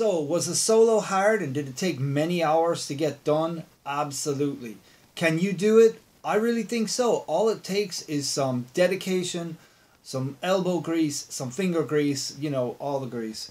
Was the solo hard and did it take many hours to get done? Absolutely. Can you do it? I really think so. All it takes is some dedication, some elbow grease, some finger grease, you know, all the grease.